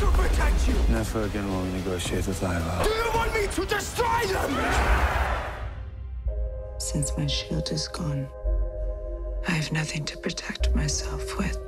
to protect you! never again will we negotiate with Lila. Do you want me to destroy them? Since my shield is gone, I have nothing to protect myself with.